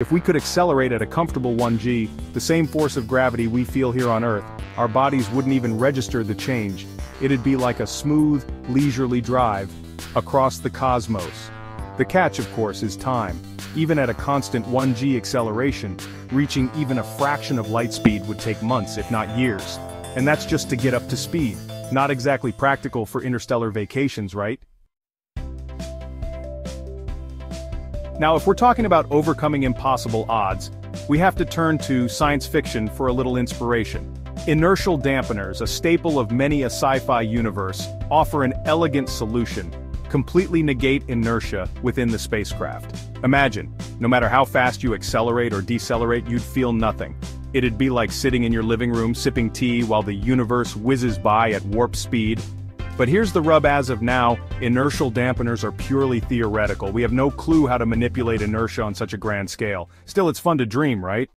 If we could accelerate at a comfortable 1g, the same force of gravity we feel here on Earth, our bodies wouldn't even register the change. It'd be like a smooth, leisurely drive across the cosmos. The catch, of course, is time. Even at a constant 1g acceleration, reaching even a fraction of light speed would take months if not years. And that's just to get up to speed. Not exactly practical for interstellar vacations, right? Now if we're talking about overcoming impossible odds, we have to turn to science fiction for a little inspiration. Inertial dampeners, a staple of many a sci-fi universe, offer an elegant solution, completely negate inertia within the spacecraft. Imagine, no matter how fast you accelerate or decelerate you'd feel nothing. It'd be like sitting in your living room sipping tea while the universe whizzes by at warp speed. But here's the rub as of now, inertial dampeners are purely theoretical, we have no clue how to manipulate inertia on such a grand scale. Still it's fun to dream, right?